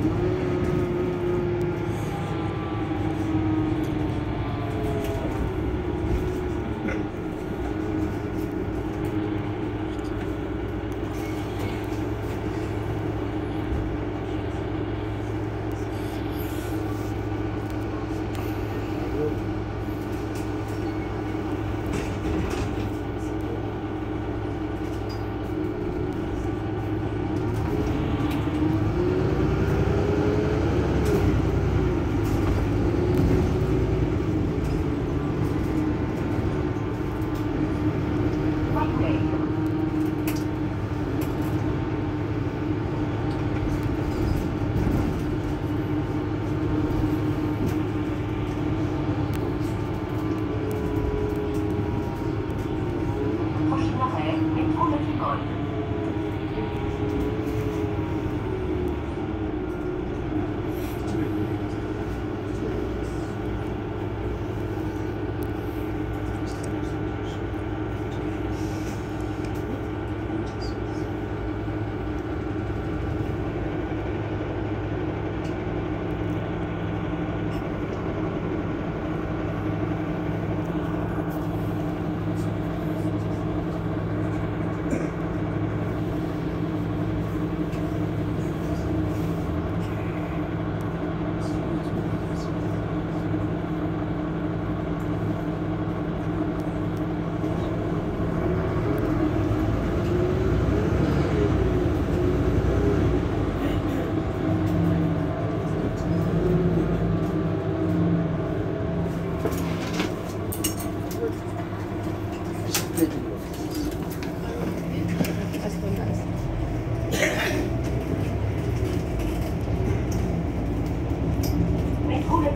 Thank you.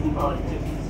people